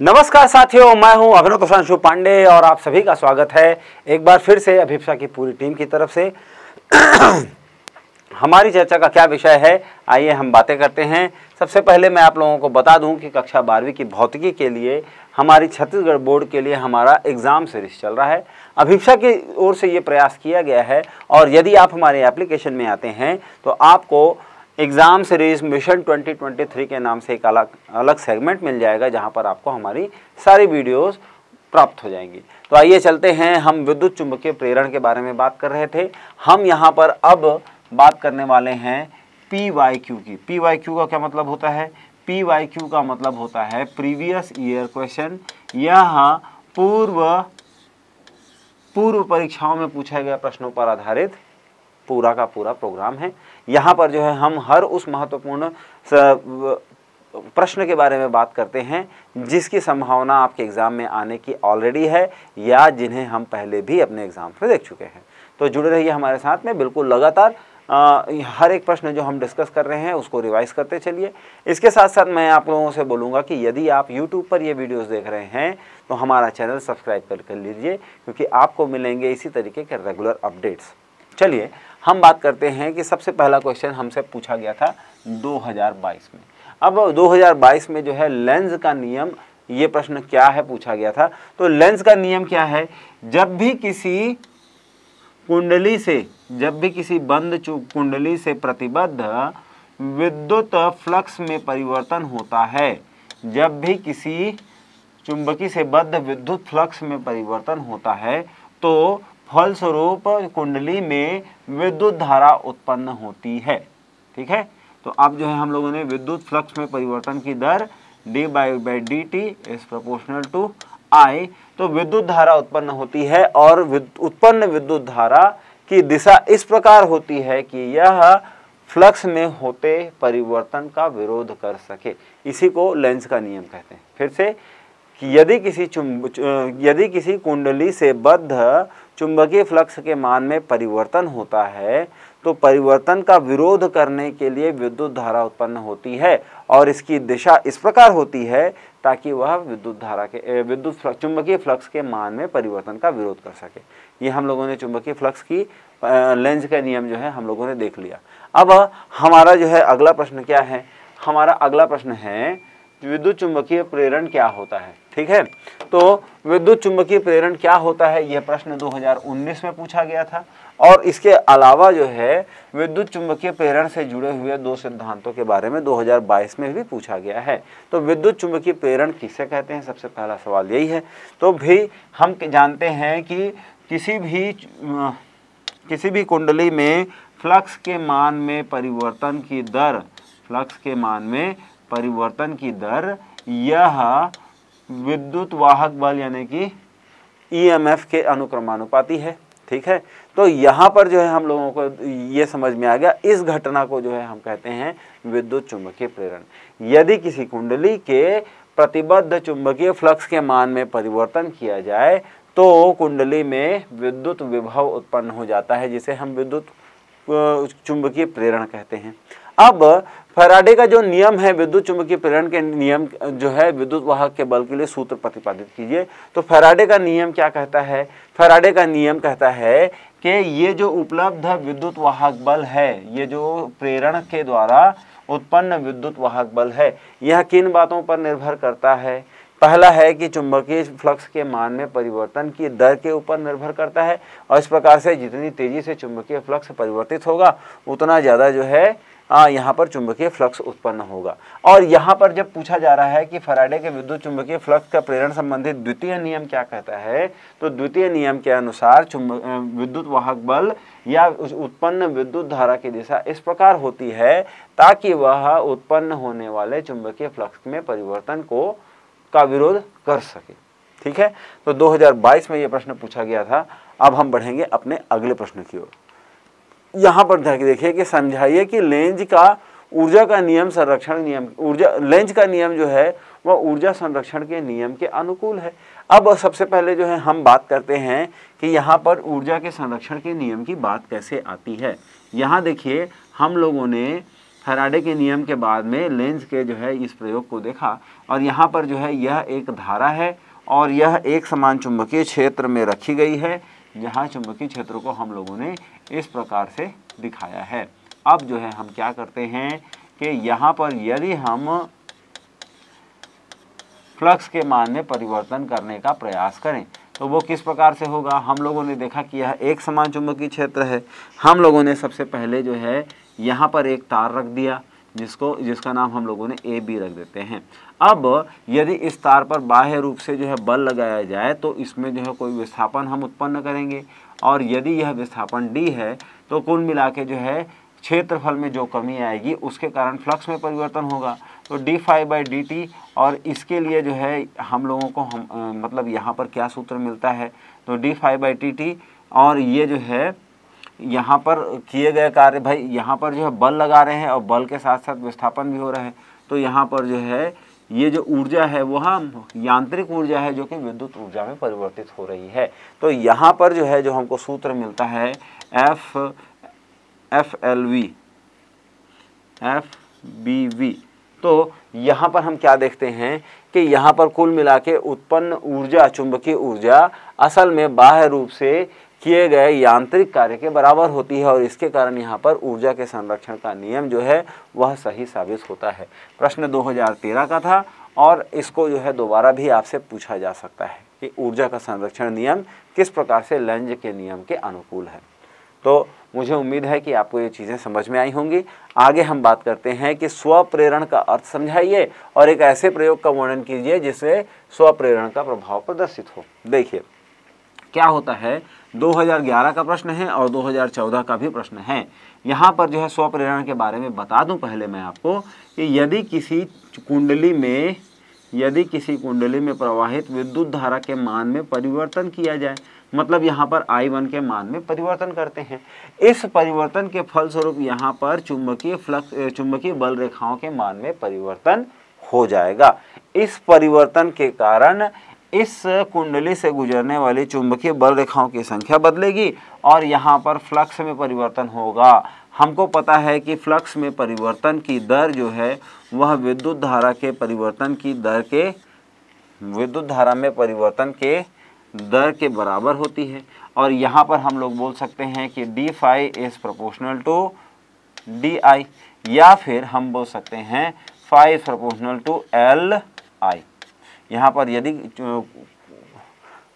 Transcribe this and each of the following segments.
नमस्कार साथियों, मैं हूँ अभिनव प्रशांशु पांडे और आप सभी का स्वागत है एक बार फिर से अभिप्सा की पूरी टीम की तरफ़ से। हमारी चर्चा का क्या विषय है, आइए हम बातें करते हैं। सबसे पहले मैं आप लोगों को बता दूँ कि कक्षा बारहवीं की भौतिकी के लिए, हमारी छत्तीसगढ़ बोर्ड के लिए हमारा एग्ज़ाम सीरीज़ चल रहा है। अभिप्सा की ओर से ये प्रयास किया गया है और यदि आप हमारे एप्लीकेशन में आते हैं तो आपको एग्ज़ाम सीरीज़ मिशन 2023 के नाम से एक अलग अलग सेगमेंट मिल जाएगा जहाँ पर आपको हमारी सारी वीडियोस प्राप्त हो जाएँगी। तो आइए चलते हैं। हम विद्युत चुंबकीय प्रेरण के बारे में बात कर रहे थे। हम यहाँ पर अब बात करने वाले हैं पी वाई क्यू की। पी वाई क्यू का क्या मतलब होता है? पी वाई क्यू का मतलब होता है प्रीवियस ईयर क्वेश्चन। यह पूर्व पूर्व परीक्षाओं में पूछा गया प्रश्नों पर आधारित पूरा का पूरा प्रोग्राम है। यहाँ पर जो है हम हर उस महत्वपूर्ण प्रश्न के बारे में बात करते हैं, जिसकी संभावना आपके एग्ज़ाम में आने की ऑलरेडी है, या जिन्हें हम पहले भी अपने एग्ज़ाम में देख चुके हैं। तो जुड़े रहिए हमारे साथ में, बिल्कुल लगातार हर एक प्रश्न जो हम डिस्कस कर रहे हैं, उसको रिवाइज करते चलिए। इसके साथ साथ मैं आप लोगों से बोलूँगा कि यदि आप यूट्यूब पर ये वीडियोस देख रहे हैं तो हमारा चैनल सब्सक्राइब कर कर लीजिए, क्योंकि आपको मिलेंगे इसी तरीके के रेगुलर अपडेट्स चलिए हम बात करते हैं कि सबसे पहला क्वेश्चन हमसे पूछा गया था 2022 में। अब 2022 में जो है लेंस का नियम, ये प्रश्न क्या है पूछा गया था। तो लेंस का नियम क्या है? जब भी किसी कुंडली से, जब भी किसी बंद कुंडली से प्रतिबद्ध विद्युत फ्लक्स में परिवर्तन होता है, जब भी किसी चुंबकी से बद्ध विद्युत फ्लक्स में परिवर्तन होता है तो फलस्वरूप कुंडली में विद्युत धारा उत्पन्न होती है। ठीक है? तो अब जो है हम लोगों ने विद्युत फ्लक्स में परिवर्तन की दर d by by d t is proportional to I तो विद्युत धारा उत्पन्न होती है और उत्पन्न विद्युत धारा की दिशा इस प्रकार होती है कि यह फ्लक्स में होते परिवर्तन का विरोध कर सके। इसी को लेंस का नियम कहते हैं। फिर से कि यदि किसी चुंब यदि किसी कुंडली से बद्ध चुंबकीय फ्लक्स के मान में परिवर्तन होता है तो परिवर्तन का विरोध करने के लिए विद्युत धारा उत्पन्न होती है और इसकी दिशा इस प्रकार होती है ताकि वह विद्युत धारा के विद्युत चुंबकीय फ्लक्स के मान में परिवर्तन का विरोध कर सके। ये हम लोगों ने चुंबकीय फ्लक्स की लेंस का नियम जो है हम लोगों ने देख लिया। अब हमारा जो है अगला प्रश्न क्या है? हमारा अगला प्रश्न है विद्युत चुंबकीय प्रेरण क्या होता है? ठीक है? तो विद्युत चुंबकीय प्रेरण क्या होता है? यह प्रश्न 2019 में पूछा गया था। और इसके अलावा जो है, विद्युत चुंबकीय प्रेरण से जुड़े हुए दो सिद्धांतों के बारे में 2022 में भी पूछा गया है। तो विद्युत चुंबकीय प्रेरण किसे कहते हैं? सबसे पहला सवाल यही है। तो भी हम जानते हैं कि किसी भी किसी भी कुंडली में फ्लक्स के मान में परिवर्तन की दर, फ्लक्स के मान में परिवर्तन की दर, यह विद्युत वाहक बल यानी कि ईएमएफ के अनुक्रमानुपाती है, ठीक है? तो यहाँ पर जो है हम लोगों को ये समझ में आ गया, इस घटना को जो है हम कहते हैं विद्युत चुंबकीय प्रेरण। यदि किसी कुंडली के प्रतिबद्ध चुंबकीय फ्लक्स के मान में परिवर्तन किया जाए तो कुंडली में विद्युत विभव उत्पन्न हो जाता है, जिसे हम विद्युत चुंबकीय प्रेरण कहते हैं। अब फराडे का जो नियम है विद्युत चुंबकीय प्रेरण के नियम जो है विद्युत वाहक के बल के लिए सूत्र प्रतिपादित कीजिए। तो फराडे का नियम क्या कहता है? फराडे का नियम कहता है कि ये जो उपलब्ध विद्युत वाहक बल है, ये जो प्रेरण के द्वारा उत्पन्न विद्युत वाहक बल है, यह किन बातों पर निर्भर करता है? पहला है कि चुंबकीय फ्लक्स के मान में परिवर्तन की दर के ऊपर निर्भर करता है और इस प्रकार से जितनी तेज़ी से चुंबकीय फ्लक्स परिवर्तित होगा, उतना ज़्यादा जो है यहाँ पर चुंबकीय फ्लक्स उत्पन्न होगा। और यहाँ पर जब पूछा जा रहा है कि फराडे के विद्युत चुंबकीय फ्लक्स का प्रेरण संबंधित द्वितीय नियम क्या कहता है तो द्वितीय नियम के अनुसार चुंबक विद्युत वाहक बल या उत्पन्न विद्युत धारा की दिशा इस प्रकार होती है, ताकि वह उत्पन्न होने वाले चुंबकीय फ्लक्स में परिवर्तन को, का विरोध कर सके। ठीक है? तो 2022 में यह प्रश्न पूछा गया था। अब हम बढ़ेंगे अपने अगले प्रश्न की ओर। यहाँ पर देखिए कि समझाइए कि लेंज का ऊर्जा का नियम संरक्षण नियम, ऊर्जा, लेंज का नियम जो है, वह ऊर्जा संरक्षण के नियम के अनुकूल है। अब सबसे पहले जो है, हम बात करते हैं कि यहाँ पर ऊर्जा के संरक्षण के नियम की बात कैसे आती है। यहाँ देखिए, हम लोगों ने फैराडे के नियम के बाद में लेंज के जो है, इस प्रयोग को देखा और यहाँ पर जो है, यह एक धारा है और यह एक समान चुंबकीय क्षेत्र में रखी गई है। जहाँ चुंबकीय क्षेत्र को हम लोगों ने इस प्रकार से दिखाया है। अब जो है हम क्या करते हैं कि यहाँ पर यदि हम फ्लक्स के मान में परिवर्तन करने का प्रयास करें तो वो किस प्रकार से होगा? हम लोगों ने देखा कि यह एक समान चुंबकीय क्षेत्र है। हम लोगों ने सबसे पहले जो है यहाँ पर एक तार रख दिया। जिसको, जिसका नाम हम लोगों ने ए बी रख देते हैं। अब यदि इस तार पर बाह्य रूप से जो है बल लगाया जाए तो इसमें जो है कोई विस्थापन हम उत्पन्न करेंगे। और यदि यह विस्थापन डी है तो कुल मिला के जो है क्षेत्रफल में जो कमी आएगी, उसके कारण फ्लक्स में परिवर्तन होगा। तो d phi by d t और इसके लिए जो है हम लोगों को हम मतलब यहाँ पर क्या सूत्र मिलता है? तो d phi by t t और ये जो है यहाँ पर किए गए कार्य, भाई, यहाँ पर जो है बल लगा रहे हैं और बल के साथ साथ विस्थापन भी हो रहा है। तो यहाँ पर जो है, ये जो ऊर्जा है वह यांत्रिक ऊर्जा है जो कि विद्युत ऊर्जा में परिवर्तित हो रही है। तो यहाँ पर जो है, जो हमको सूत्र मिलता है F F L V F B V तो यहाँ पर हम क्या देखते हैं कि यहाँ पर कुल मिला के उत्पन्न ऊर्जा, चुंबकीय ऊर्जा असल में बाह्य रूप से किए गए यांत्रिक कार्य के बराबर होती है और इसके कारण यहाँ पर ऊर्जा के संरक्षण का नियम जो है, वह सही साबित होता है। प्रश्न 2013 का था और इसको जो है दोबारा भी आपसे पूछा जा सकता है कि ऊर्जा का संरक्षण नियम किस प्रकार से लंज के नियम के अनुकूल है। तो मुझे उम्मीद है कि आपको ये चीज़ें समझ में आई होंगी। आगे हम बात करते हैं कि स्व प्रेरण का अर्थ समझाइए और एक ऐसे प्रयोग का वर्णन कीजिए जिससे स्व प्रेरण का प्रभाव प्रदर्शित हो। देखिए क्या होता है? 2011 का प्रश्न है और 2014 का भी प्रश्न है। यहाँ पर जो है स्वप्रेरण के बारे में बता दूँ पहले मैं आपको कि यदि किसी कुंडली में, यदि किसी कुंडली में प्रवाहित विद्युत धारा के मान में परिवर्तन किया जाए मतलब यहाँ पर आई वन के मान में परिवर्तन करते हैं। इस परिवर्तन के फलस्वरूप यहाँ पर चुंबकीय फ्लक्स चुंबकीय बल रेखाओं के मान में परिवर्तन हो जाएगा। इस परिवर्तन के कारण इस कुंडली से गुजरने वाली चुंबकीय बल रेखाओं की संख्या बदलेगी और यहाँ पर फ्लक्स में परिवर्तन होगा। हमको पता है कि फ्लक्स में परिवर्तन की दर जो है, वह विद्युत धारा के परिवर्तन की दर के, विद्युत धारा में परिवर्तन के दर के बराबर होती है। और यहाँ पर हम लोग बोल सकते हैं कि d phi is proportional to d I या फिर हम बोल सकते हैं phi proportional to L I यहाँ पर यदि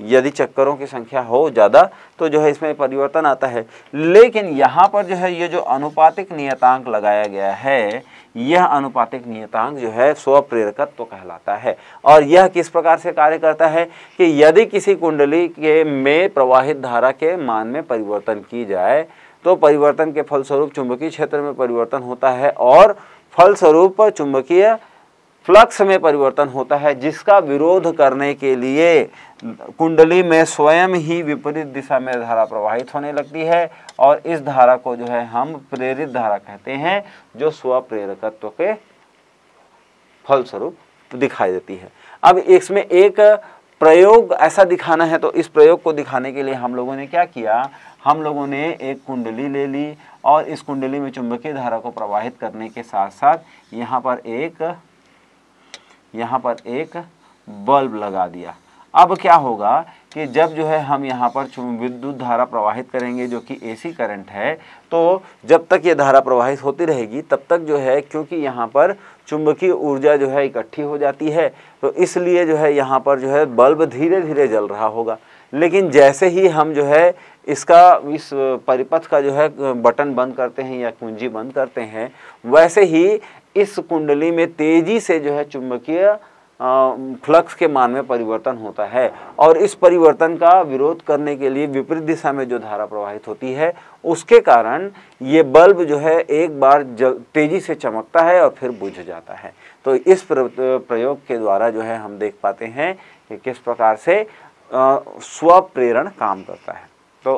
यदि चक्करों की संख्या हो ज़्यादा तो जो है इसमें परिवर्तन आता है। लेकिन यहाँ पर जो है ये जो अनुपातिक नियतांक लगाया गया है, यह अनुपातिक नियतांक जो है स्वप्रेरकत्व तो कहलाता है। और यह किस प्रकार से कार्य करता है कि यदि किसी कुंडली के में प्रवाहित धारा के मान में परिवर्तन की जाए तो परिवर्तन के फलस्वरूप चुंबकीय क्षेत्र में परिवर्तन होता है और फलस्वरूप चुंबकीय फ्लक्स में परिवर्तन होता है, जिसका विरोध करने के लिए कुंडली में स्वयं ही विपरीत दिशा में धारा प्रवाहित होने लगती है और इस धारा को जो है हम प्रेरित धारा कहते हैं, जो स्वप्रेरकत्व के फलस्वरूप दिखाई देती है। अब इसमें एक प्रयोग ऐसा दिखाना है तो इस प्रयोग को दिखाने के लिए हम लोगों ने क्या किया? हम लोगों ने एक कुंडली ले ली और इस कुंडली में चुंबकीय धारा को प्रवाहित करने के साथ साथ यहाँ पर एक यहाँ पर एक बल्ब लगा दिया। अब क्या होगा कि जब जो है हम यहाँ पर विद्युत धारा प्रवाहित करेंगे, जो कि एसी करंट है तो जब तक ये धारा प्रवाहित होती रहेगी, तब तक जो है क्योंकि यहाँ पर चुंबकीय ऊर्जा जो है इकट्ठी हो जाती है तो इसलिए जो है यहाँ पर जो है बल्ब धीरे धीरे जल रहा होगा। लेकिन जैसे ही हम जो है इसका, इस परिपथ का जो है बटन बंद करते हैं या कुंजी बंद करते हैं, वैसे ही इस कुंडली में तेज़ी से जो है चुंबकीय फ्लक्स के मान में परिवर्तन होता है और इस परिवर्तन का विरोध करने के लिए विपरीत दिशा में जो धारा प्रवाहित होती है, उसके कारण ये बल्ब जो है एक बार तेज़ी से चमकता है और फिर बुझ जाता है। तो इस प्रयोग के द्वारा जो है हम देख पाते हैं कि किस प्रकार से स्वप्रेरण काम करता है। तो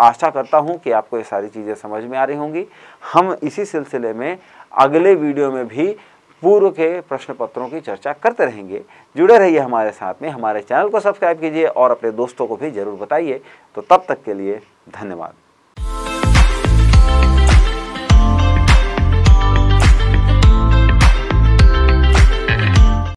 आशा करता हूँ कि आपको ये सारी चीज़ें समझ में आ रही होंगी। हम इसी सिलसिले में अगले वीडियो में भी पूर्व के प्रश्न पत्रों की चर्चा करते रहेंगे। जुड़े रहिए हमारे साथ में। हमारे चैनल को सब्सक्राइब कीजिए और अपने दोस्तों को भी ज़रूर बताइए। तो तब तक के लिए धन्यवाद।